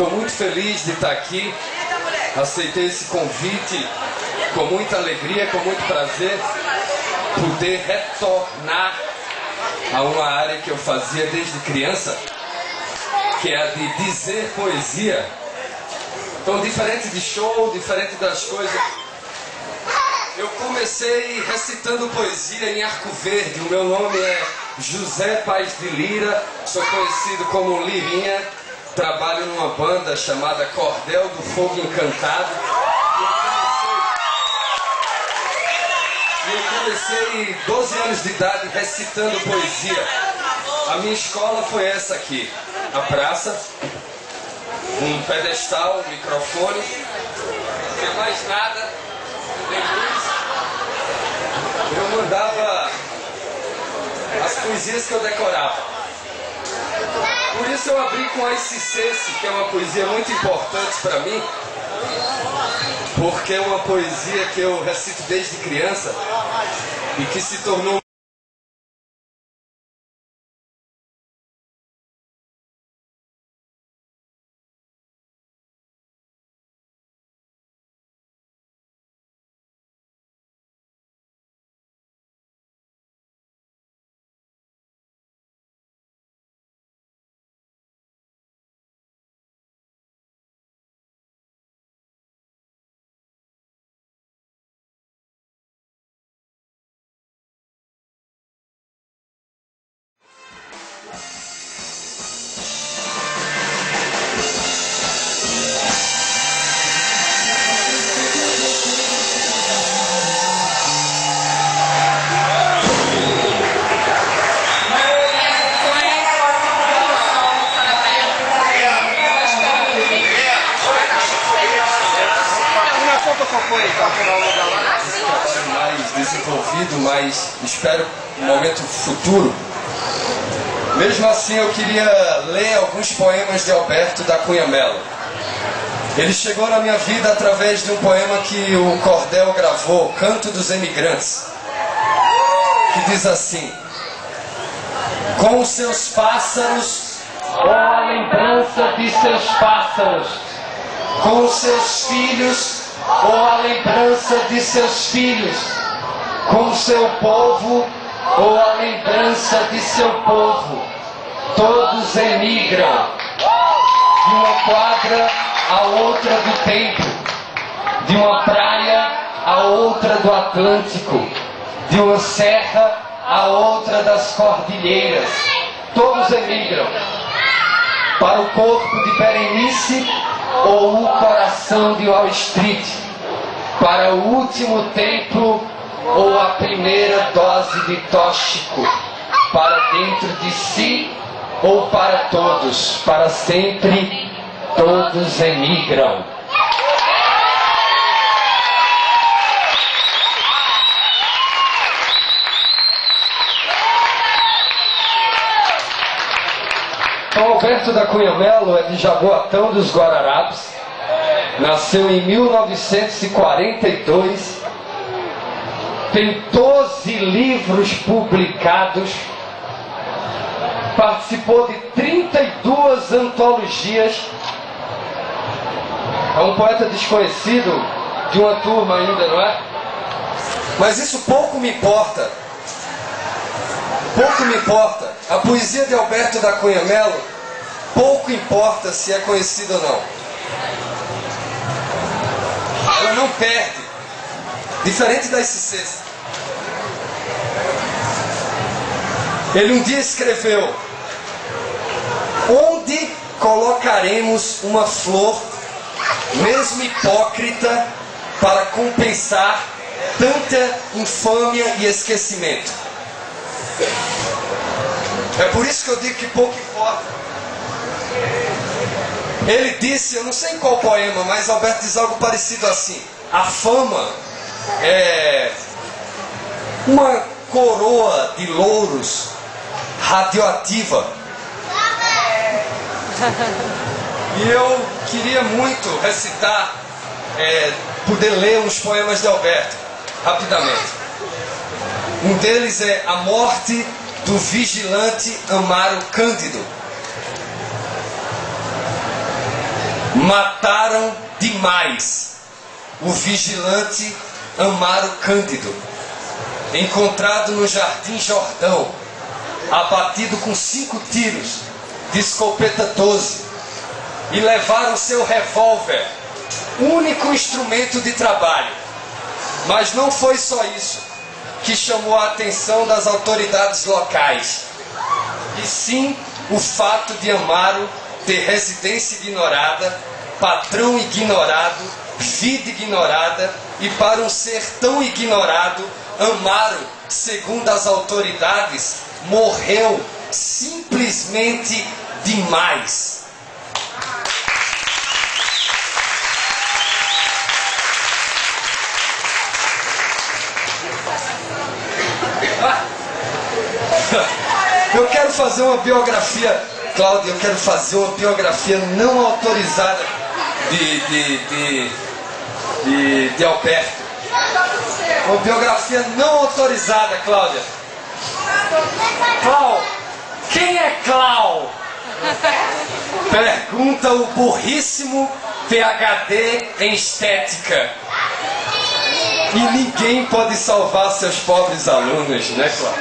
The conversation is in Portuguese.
Estou muito feliz de estar aqui. Aceitei esse convite com muita alegria, com muito prazer, poder retornar a uma área que eu fazia desde criança, que é a de dizer poesia. Então, diferente de show, diferente das coisas, eu comecei recitando poesia em Arco Verde. O meu nome é José Paz de Lira, sou conhecido como Lirinha, trabalho numa banda chamada Cordel do Fogo Encantado. Eu comecei 12 anos de idade recitando poesia. A minha escola foi essa aqui, a praça, um pedestal, um microfone, não tem mais nada, tem luz. Eu mandava as poesias que eu decorava. Por isso eu abri com a Cicesse, que é uma poesia muito importante para mim, porque é uma poesia que eu recito desde criança e que se tornou mais desenvolvido, mas espero um momento futuro. Mesmo assim, eu queria ler alguns poemas de Alberto da Cunha Mello. Ele chegou na minha vida através de um poema que o Cordel gravou, Canto dos Emigrantes, que diz assim: Com seus pássaros, ó a lembrança de seus pássaros, com seus filhos, ou a lembrança de seus filhos, com seu povo, ou a lembrança de seu povo. Todos emigram de uma quadra a outra do tempo, de uma praia a outra do Atlântico, de uma serra a outra das cordilheiras. Todos emigram para o corpo de Berenice ou o coração de Wall Street, para o último templo ou a primeira dose de tóxico, para dentro de si ou para todos, para sempre todos emigram. Então, Alberto da Cunha Melo é de Jaboatão dos Guararapes, nasceu em 1942, tem 12 livros publicados, participou de 32 antologias, é um poeta desconhecido de uma turma ainda, não é? Mas isso pouco me importa. Pouco me importa. A poesia de Alberto da Cunha Melo, pouco importa se é conhecida ou não. Ela não perde. Diferente da SCC. Ele um dia escreveu: Onde colocaremos uma flor, mesmo hipócrita, para compensar tanta infâmia e esquecimento? É por isso que eu digo que pouco importa. Ele disse, eu não sei em qual poema, mas Alberto diz algo parecido assim: a fama é uma coroa de louros radioativa. E eu queria muito recitar, é, poder ler uns poemas de Alberto, rapidamente. Um deles é A Morte do Vigilante Amaro Cândido. Mataram demais o vigilante Amaro Cândido, encontrado no Jardim Jordão, abatido com cinco tiros de escopeta 12, e levaram seu revólver, único instrumento de trabalho. Mas não foi só isso que chamou a atenção das autoridades locais, e sim o fato de Amaro ter residência ignorada, patrão ignorado, vida ignorada, e para um ser tão ignorado, Amaro, segundo as autoridades, morreu simplesmente demais. Eu quero fazer uma biografia, Cláudia, eu quero fazer uma biografia não autorizada de, de, de, de, de Alberto. Uma biografia não autorizada, Cláudia. Clau, quem é Clau? Pergunta o burríssimo PhD em estética. E ninguém pode salvar seus pobres alunos, né, Clau?